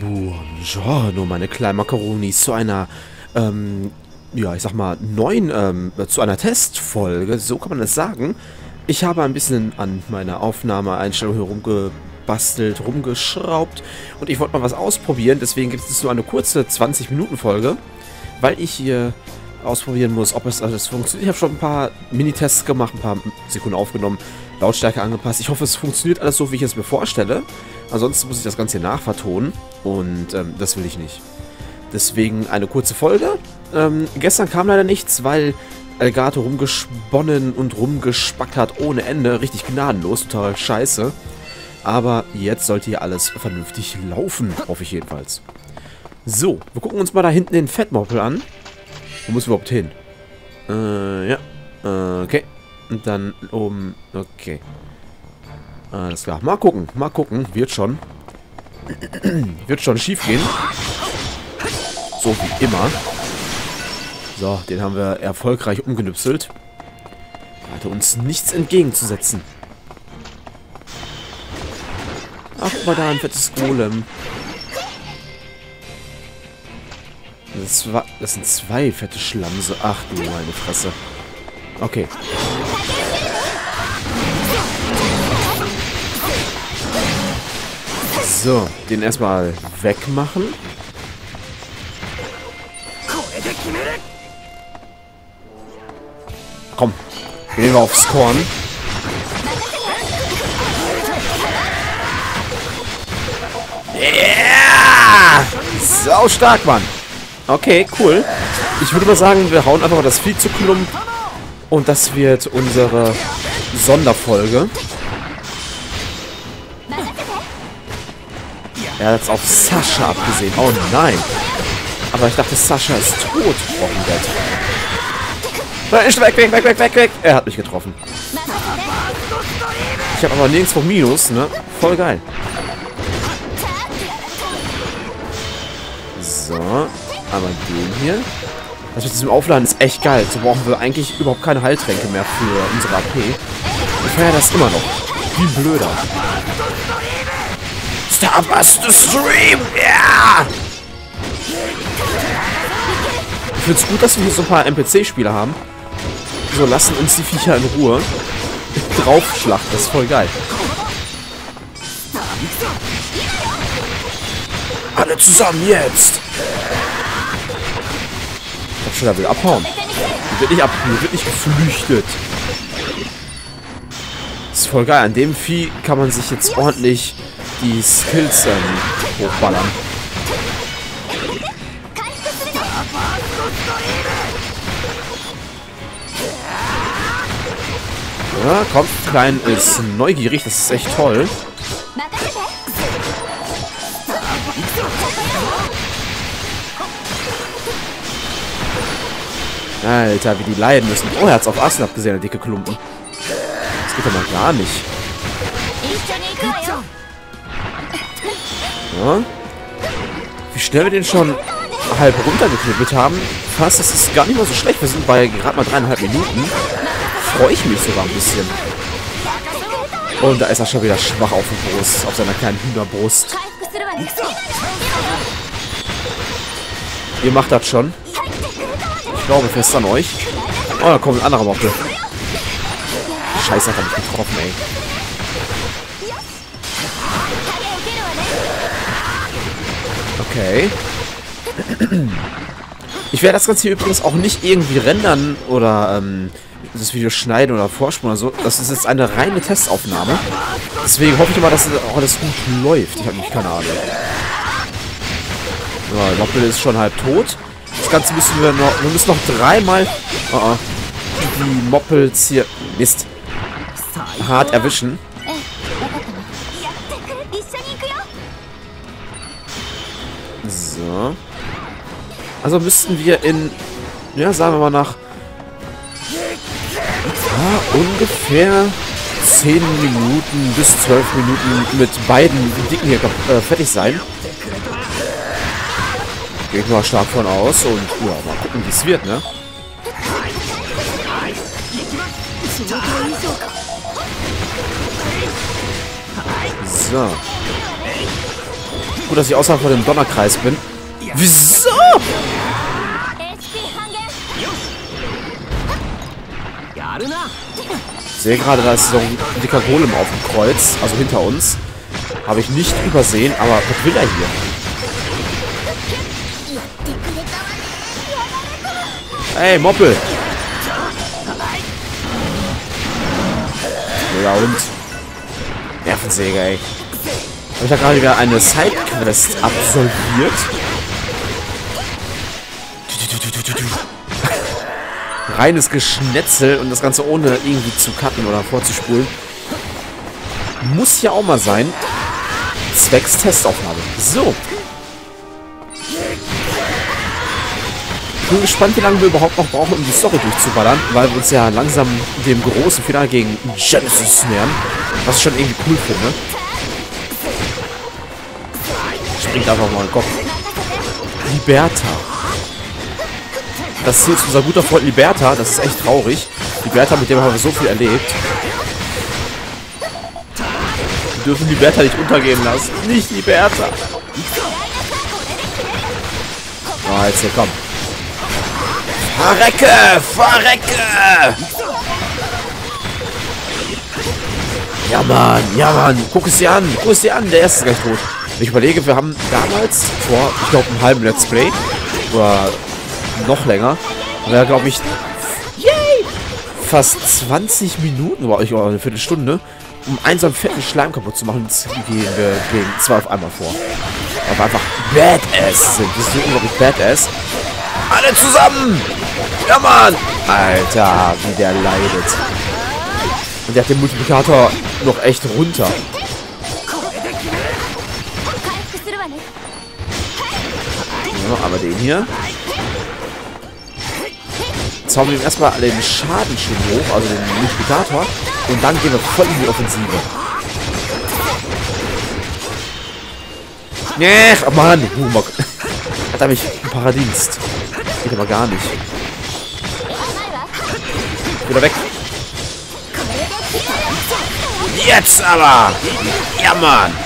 Buongiorno, meine kleinen Makaronis, zu einer, ähm, ja, ich sag mal, neuen, ähm, zu einer Testfolge, so kann man das sagen. Ich habe ein bisschen an meiner Aufnahmeeinstellung herumgebastelt, rumgeschraubt und ich wollte mal was ausprobieren, deswegen gibt es so eine kurze 20-Minuten-Folge, weil ich hier ausprobieren muss, ob es alles funktioniert. Ich habe schon ein paar Minitests gemacht, ein paar Sekunden aufgenommen, Lautstärke angepasst. Ich hoffe, es funktioniert alles so, wie ich es mir vorstelle. Ansonsten muss ich das Ganze hier nachvertonen und ähm, das will ich nicht. Deswegen eine kurze Folge. Ähm, gestern kam leider nichts, weil Elgato rumgesponnen und rumgespackt hat ohne Ende. Richtig gnadenlos, total scheiße. Aber jetzt sollte hier alles vernünftig laufen, hoffe ich jedenfalls. So, wir gucken uns mal da hinten den Fettmoppel an. Wo muss überhaupt hin? Äh, ja. Äh, okay. Und dann oben. Okay. Alles klar. Mal gucken. Mal gucken. Wird schon. Wird schon schief gehen. So wie immer. So, den haben wir erfolgreich umgenüpselt. Hatte uns nichts entgegenzusetzen. Ach, mal da, ein fettes Golem. Das, war, das sind zwei fette Schlamse. Ach du meine Fresse. Okay. So, den erstmal wegmachen. Komm, gehen wir aufs Korn. Yeah! Sau stark, Mann. Okay, cool. Ich würde mal sagen, wir hauen einfach mal das Vieh zu Klump. Und das wird unsere Sonderfolge. Er hat jetzt auf Sascha abgesehen. Oh nein. Aber ich dachte, Sascha ist tot. Wochenbett. Weg, weg, weg, weg, weg, weg. Er hat mich getroffen. Ich habe aber nirgendwo Minus, ne? Voll geil. So. Aber den hier. Das mit diesem Aufladen ist echt geil. So brauchen wir eigentlich überhaupt keine Heiltränke mehr für unsere AP. Ich feiere das immer noch. Wie blöder. Starbuster Stream! Ja! Yeah! Ich finde es gut, dass wir hier so ein paar NPC-Spieler haben. So, lassen uns die Viecher in Ruhe. Draufschlacht, das ist voll geil. Alle zusammen jetzt! Ich hab schon, er will abhauen. Er wird nicht abhauen, er wird nicht geflüchtet. Das ist voll geil. An dem Vieh kann man sich jetzt ordentlich die Skills ähm, hochballern. Ja, kommt, Klein ist neugierig, das ist echt toll. Alter, wie die leiden müssen. Oh, er hat's auf Assen abgesehen, der dicke Klumpen. Das geht doch mal gar nicht. Ja. Wie schnell wir den schon halb runtergeknüppelt haben. Fast, das ist gar nicht mal so schlecht. Wir sind bei gerade mal dreieinhalb Minuten. Freue ich mich sogar ein bisschen. Und da ist er schon wieder schwach auf der Brust, auf seiner kleinen Hühnerbrust. Ihr macht das schon. Ich glaube fest an euch. Oh, da kommt ein anderer Moppel. Scheiße, hat er mich getroffen, ey. Okay. Ich werde das Ganze hier übrigens auch nicht irgendwie rendern oder ähm, das Video schneiden oder vorspulen oder so. Das ist jetzt eine reine Testaufnahme. Deswegen hoffe ich mal, dass auch alles gut läuft. Ich habe nicht keine Ahnung. So, Moppel ist schon halb tot. Das Ganze müssen wir noch... Wir müssen noch dreimal... Oh, oh, die Moppels hier... Mist. Hart erwischen. Also müssten wir in, ja, sagen wir mal nach ja, ungefähr 10 Minuten bis 12 Minuten mit beiden Dicken hier äh, fertig sein. Gehe ich mal stark von aus und ja, mal gucken, wie es wird, ne? So. Gut, dass ich außerhalb von dem Donnerkreis bin. Wieso? Ich sehe gerade, da ist so ein dicker Golem auf dem Kreuz, also hinter uns. Habe ich nicht übersehen, aber was will er hier? Hey, Moppel! Ja, und? Nervensäge, ey. Habe ich da gerade wieder eine Sidequest absolviert? Reines Geschnetzel und das Ganze ohne irgendwie zu cutten oder vorzuspulen. Muss ja auch mal sein. Zwecks Testaufnahme. So. Ich bin gespannt, wie lange wir überhaupt noch brauchen, um die Story durchzuballern, weil wir uns ja langsam dem großen Finale gegen Genesis nähern. Was ich schon irgendwie cool finde. Springt einfach mal den Kopf. Liberta. Das ist jetzt unser guter Freund Liberta. Das ist echt traurig. Liberta, mit dem haben wir so viel erlebt. Wir dürfen Liberta nicht untergehen lassen. Nicht Liberta. Oh, jetzt hier, komm. Verrecke! Verrecke! Ja, Mann. Ja, Mann. Guck es dir an. Guck es dir an. Der erste ist gleich tot. Ich überlege, wir haben damals, vor, ich glaube, einem halben Let's Play, oder noch länger, wäre, glaube ich, fast 20 Minuten, oder eine Viertelstunde, um einen so einen fetten Schleim kaputt zu machen, gehen wir gegen zwei auf einmal vor. Wir einfach Badass sind. Wir sind unglaublich Badass. Alle zusammen! Ja, Mann! Alter, wie der leidet. Und der hat den Multiplikator noch echt runter. Ja, aber den hier. Zaubern wir ihm erstmal den Schaden schon hoch, also den Multiplikator. Und dann gehen wir voll in die Offensive. Nee, oh Mann. Uh, hat er mich im Paradienst. Geht aber gar nicht. Wieder weg. Jetzt aber! Ja, Mann!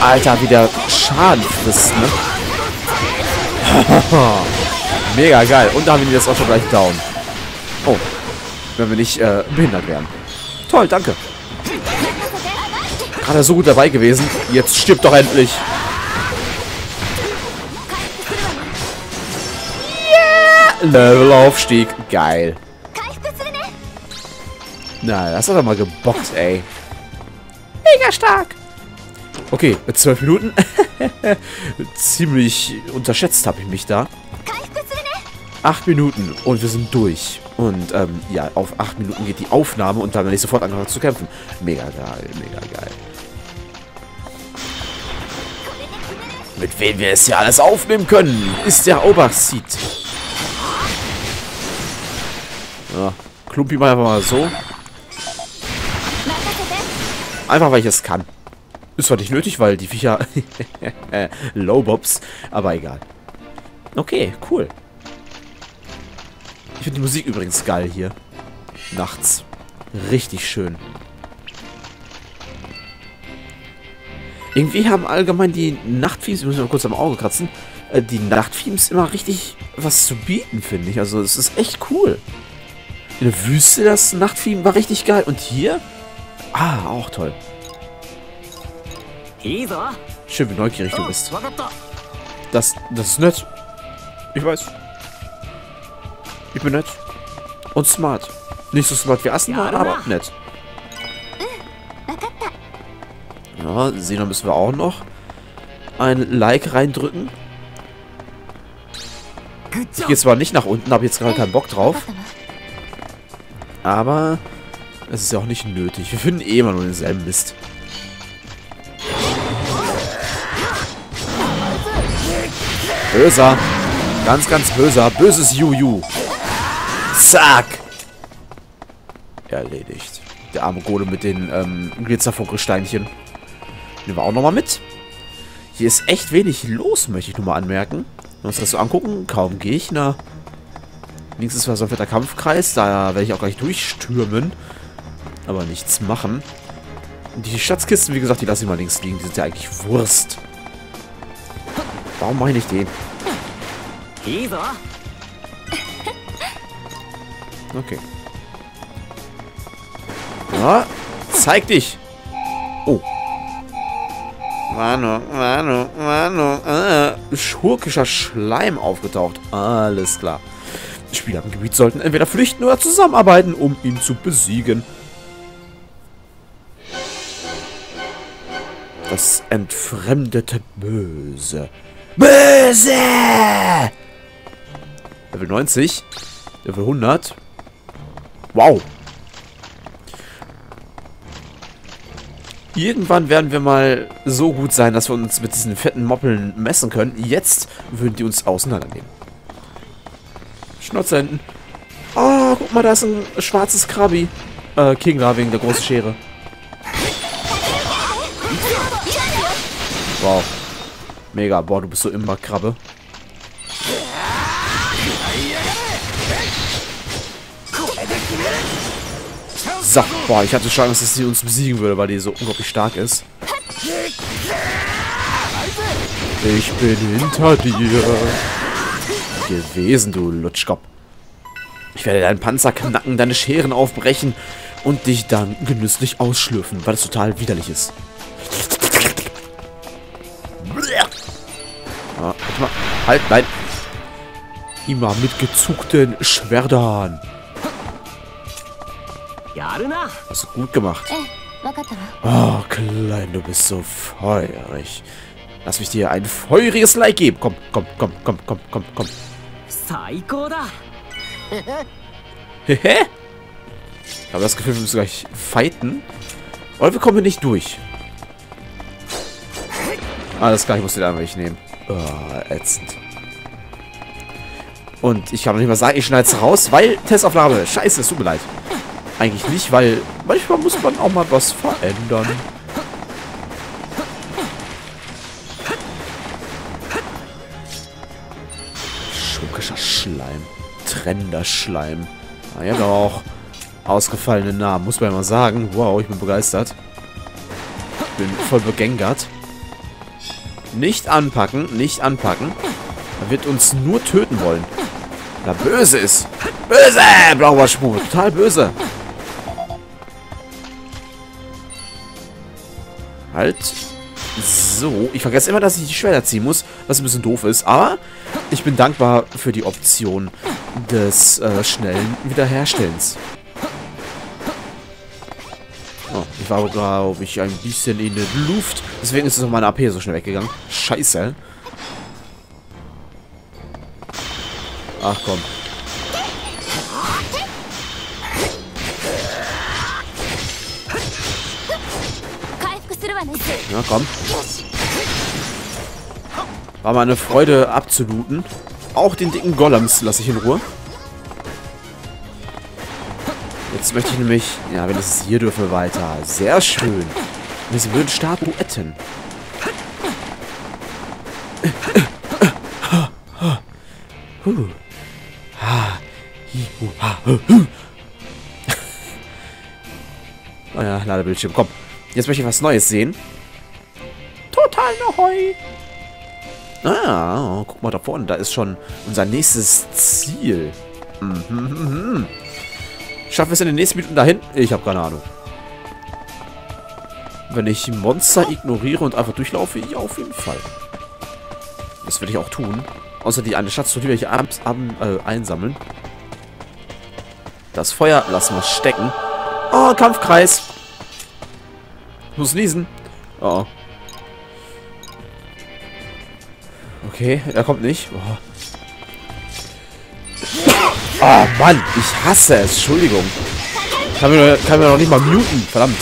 Alter, wie der Schaden frisst, ne? Mega geil. Und da haben wir jetzt auch schon gleich down. Oh. Wenn wir nicht äh, behindert werden. Toll, danke. Gerade so gut dabei gewesen. Jetzt stirbt doch endlich. Yeah! Levelaufstieg. Geil. Na, das hat er mal gebockt, ey. Mega stark. Okay, zwölf Minuten. Ziemlich unterschätzt habe ich mich da. Acht Minuten und wir sind durch. Und ähm, ja, auf acht Minuten geht die Aufnahme und dann werde ich sofort angefangen zu kämpfen. Mega geil, mega geil. Mit wem wir es hier alles aufnehmen können, ist der Oberseed. Ja, klumpi mal einfach mal so. Einfach, weil ich es kann. Ist zwar nicht nötig, weil die Viecher... Lowbobs, aber egal. Okay, cool. Ich finde die Musik übrigens geil hier. Nachts. Richtig schön. Irgendwie haben allgemein die Nachtthemes, ich muss mal kurz am Auge kratzen, äh, die Nachtthemes immer richtig was zu bieten, finde ich. Also es ist echt cool. In der Wüste das Nachttheme war richtig geil. Und hier? Ah, auch toll. Schön, wie neugierig du bist. Das, das ist nett. Ich weiß. Ich bin nett. Und smart. Nicht so smart wie Asna, aber nett. Ja, Sena müssen wir auch noch ein Like reindrücken. Ich gehe zwar nicht nach unten, habe jetzt gerade keinen Bock drauf. Aber es ist ja auch nicht nötig. Wir finden eh immer nur denselben Mist. Böser. Ganz, ganz böser. Böses Juju. Zack. Erledigt. Der arme Golem mit den ähm, Glitzerfunkelsteinchen. Nehmen wir auch nochmal mit. Hier ist echt wenig los, möchte ich nur mal anmerken. Wenn wir uns das so angucken, kaum Gegner. Links ist so ein fetter Kampfkreis, da werde ich auch gleich durchstürmen. Aber nichts machen. Die Schatzkisten, wie gesagt, die lasse ich mal links liegen. Die sind ja eigentlich Wurst. Warum meine ich den? Okay. Ja, zeig dich. Oh. Manu, Manu, Manu. Äh, schurkischer Schleim aufgetaucht. Alles klar. Die Spieler im Gebiet sollten entweder flüchten oder zusammenarbeiten, um ihn zu besiegen. Das entfremdete Böse. Böse! Level 90. Level 100. Wow. Irgendwann werden wir mal so gut sein, dass wir uns mit diesen fetten Moppeln messen können. Jetzt würden die uns auseinandernehmen. Schnauze hinten. Oh, guck mal, da ist ein schwarzes Krabi. Äh, Kingler wegen der großen Schere. Wow. Mega. Boah, du bist so immer Krabbe. So, boah, ich hatte Chance, dass sie uns besiegen würde, weil die so unglaublich stark ist. Ich bin hinter dir gewesen, du Lutschkopf. Ich werde deinen Panzer knacken, deine Scheren aufbrechen und dich dann genüsslich ausschlürfen, weil es total widerlich ist. Ah, mal. Halt, nein. Immer mit gezugten Schwertern. Hast du gut gemacht. Oh, Klein, du bist so feurig. Lass mich dir ein feuriges Like geben. Komm, komm, komm, komm, komm, komm, komm. Hehe? Ich habe das Gefühl, wir müssen gleich fighten. Oder wir kommen hier nicht durch. Alles klar, ich muss den einfach nicht nehmen. Oh, ätzend. Und ich kann noch nicht mal sagen, ich schneide es raus, weil Testaufnahme. Scheiße, es tut mir leid. Eigentlich nicht, weil manchmal muss man auch mal was verändern. Schurkischer Schleim. Trennender Schleim. Ah, habt auch ausgefallene Namen, muss man ja mal sagen. Wow, ich bin begeistert. Ich bin voll begängert. Nicht anpacken, nicht anpacken. Er wird uns nur töten wollen. Da böse ist. Böse! Blauer Schmuck. Total böse. Halt. So. Ich vergesse immer, dass ich die Schwerter ziehen muss, was ein bisschen doof ist. Aber ich bin dankbar für die Option des äh, schnellen Wiederherstellens. Oh, ich war, glaube ich, ein bisschen in der Luft. Deswegen ist es auch meine AP so schnell weggegangen. Scheiße. Ach komm. Ja, komm. War mal eine Freude abzulooten. Auch den dicken Golems lasse ich in Ruhe. Jetzt möchte ich nämlich... Ja, wenn es hier dürfen wir weiter. Sehr schön. Wir würden Statuetten. Oh ja, Ladebildschirm. Komm. Jetzt möchte ich was Neues sehen. Total neu. Ah, guck mal da vorne. Da ist schon unser nächstes Ziel. Mhm, mhm, mhm. Schaffen wir es in den nächsten Minuten dahin? Ich habe keine Ahnung. Wenn ich Monster ignoriere und einfach durchlaufe, ja, auf jeden Fall. Das werde ich auch tun. Außer die eine Schatztruhe, die hier abends, abends äh, einsammeln. Das Feuer lassen wir stecken. Oh, Kampfkreis. Ich muss niesen. Oh. Okay, er kommt nicht. Oh. oh Mann, ich hasse es. Entschuldigung. Kann mir, kann mir noch nicht mal muten. Verdammt.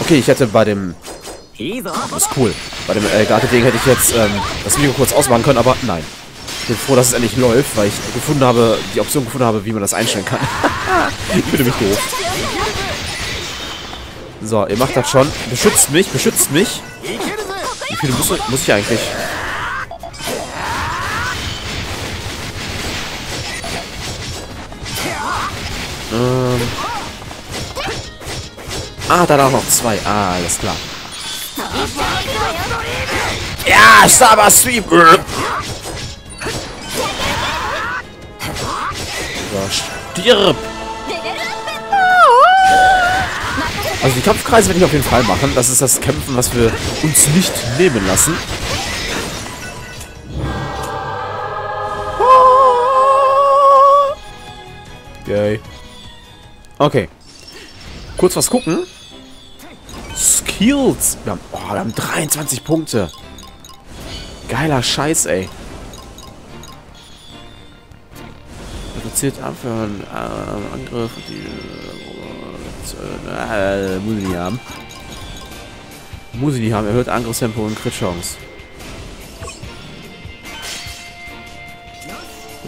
Okay, ich hätte bei dem... Das ist cool. Bei dem äh, Garten-Ding hätte ich jetzt ähm, das Video kurz ausmachen können, aber nein. Ich bin froh, dass es endlich läuft, weil ich gefunden habe, die Option gefunden habe, wie man das einstellen kann. ich bin nämlich doof. So, ihr macht das schon. Beschützt mich, beschützt mich. Wie viele muss, muss ich eigentlich? Ähm. Ah, danach noch zwei. Ah, alles klar. Ja, Saba Sweep. So, stirb. Also die Kampfkreise werde ich auf jeden Fall machen. Das ist das Kämpfen, was wir uns nicht nehmen lassen. Yay. Okay. Kurz was gucken. Skills. Wir haben, oh, wir haben 23 Punkte. Geiler Scheiß, ey. Reduziert Abwehren, äh, Angriff, die... Äh, äh, muss ich nicht haben. Muss ich nicht haben. Erhöht Angriffstempo und Crit-Chance.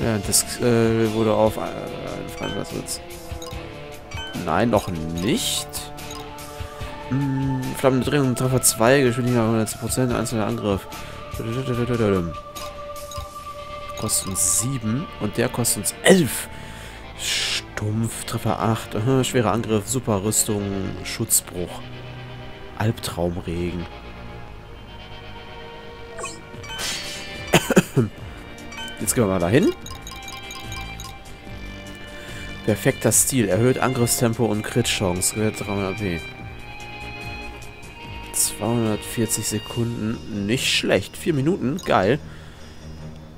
Ja, das äh, wurde auf... Äh, was wird's? Nein, noch nicht. Hm, Flammende Drehung, Treffer 2, Geschwindigkeit 100%, einzelner Angriff. Kostet uns 7 und der kostet uns 11. Stumpf, Treffer 8, Aha, schwerer Angriff, super Rüstung, Schutzbruch. Albtraumregen. Jetzt gehen wir mal dahin. Perfekter Stil. Erhöht Angriffstempo und Crit-Chance. Gewährt 300 AP. 240 Sekunden. Nicht schlecht. 4 Minuten. Geil.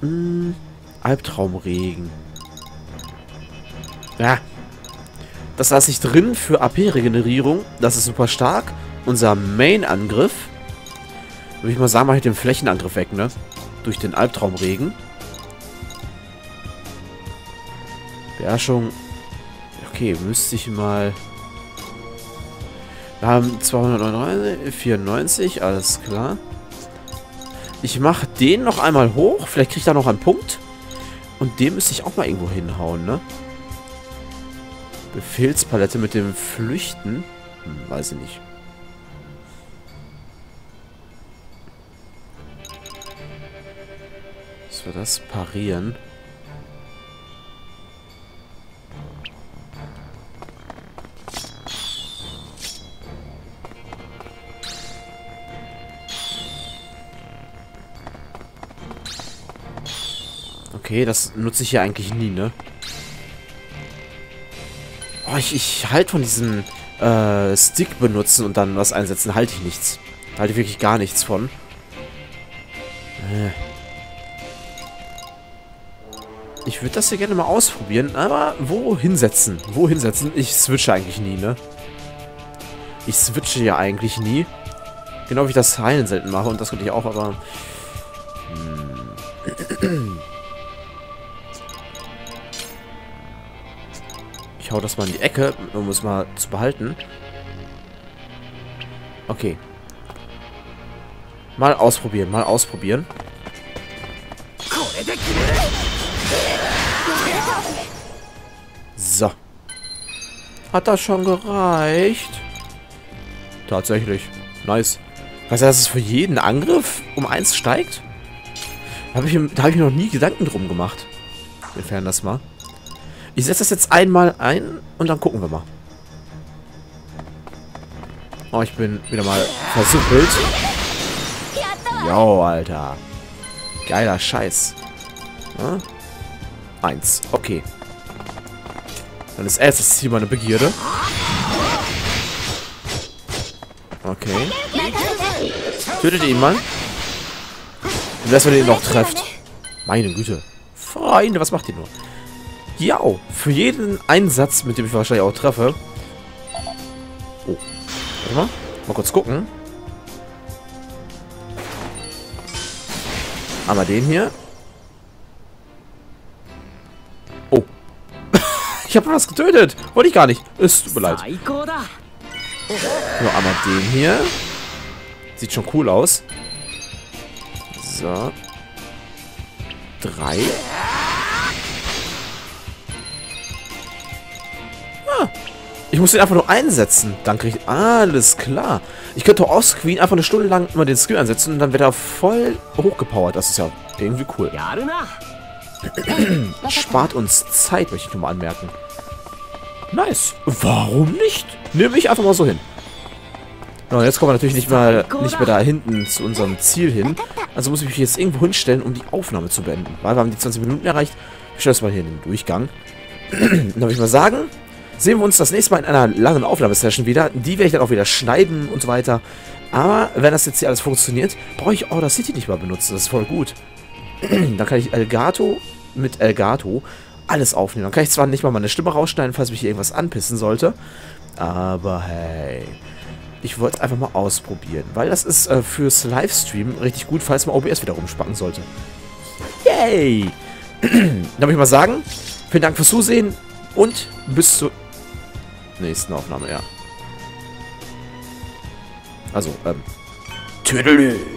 Hm, Albtraumregen. Ja. Das lasse ich drin für AP-Regenerierung. Das ist super stark. Unser Main-Angriff. Würde ich mal sagen, mache ich den Flächenangriff weg, ne? Durch den Albtraumregen. Beherrschung Okay, müsste ich mal... Wir haben 239, 94, alles klar. Ich mache den noch einmal hoch. Vielleicht kriege ich da noch einen Punkt. Und den müsste ich auch mal irgendwo hinhauen, ne? Befehlspalette mit dem Flüchten. Hm, weiß ich nicht. Was war das? Parieren. Okay, das nutze ich ja eigentlich nie, ne? Oh, ich, ich halte von diesem äh, Stick benutzen und dann was einsetzen, halte ich nichts. Halte ich wirklich gar nichts von. Äh. Ich würde das hier gerne mal ausprobieren, aber wo hinsetzen? Wo hinsetzen? Ich switche eigentlich nie, ne? Ich switche ja eigentlich nie. Genau wie ich das Heilen selten mache und das könnte ich auch, aber... Hm. Ich hau das mal in die Ecke, um es mal zu behalten. Okay. Mal ausprobieren, mal ausprobieren. So. Hat das schon gereicht? Tatsächlich. Nice. Weißt du, dass es für jeden Angriff um eins steigt? Da habe ich, hab ich mir noch nie Gedanken drum gemacht. Wir entfernen das mal. Ich setze das jetzt einmal ein und dann gucken wir mal. Oh, ich bin wieder mal versuppelt. Jo, Alter. Geiler Scheiß. Ja? Eins. Okay. Dann ist erstes hier meine Begierde. Okay. Tötet ihn mal. Und dass wir den noch trefft. Meine Güte. Freunde, was macht ihr nur? Ja, für jeden Einsatz, mit dem ich wahrscheinlich auch treffe. Oh. Warte mal. Mal kurz gucken. Einmal den hier. Oh. ich habe was getötet. Wollte ich gar nicht. Es tut mir leid. So, einmal den hier. Sieht schon cool aus. So. Drei. Ich muss den einfach nur einsetzen. Dann kriege ich... Alles klar. Ich könnte auch Screen einfach eine Stunde lang immer den Skill einsetzen und dann wird er voll hochgepowert. Das ist ja irgendwie cool. Spart uns Zeit, möchte ich nur mal anmerken. Nice. Warum nicht? Nehme ich einfach mal so hin. No, jetzt kommen wir natürlich nicht mal nicht mehr da hinten zu unserem Ziel hin. Also muss ich mich jetzt irgendwo hinstellen, um die Aufnahme zu beenden. Weil wir haben die 20 Minuten erreicht. Ich stelle das mal hier in den Durchgang. Dann würde ich mal sagen, sehen wir uns das nächste Mal in einer langen Aufnahmesession wieder. Die werde ich dann auch wieder schneiden und so weiter. Aber wenn das jetzt hier alles funktioniert, brauche ich Order City nicht mal benutzen. Das ist voll gut. dann kann ich Elgato mit Elgato alles aufnehmen. Dann kann ich zwar nicht mal meine Stimme rausschneiden, falls mich hier irgendwas anpissen sollte. Aber hey, ich wollte es einfach mal ausprobieren. Weil das ist äh, fürs Livestream richtig gut, falls man OBS wieder rumspacken sollte. Yay! Dann würde ich mal sagen, vielen Dank fürs Zusehen und bis zur nächsten Aufnahme, ja. Also, ähm, Tüdelü.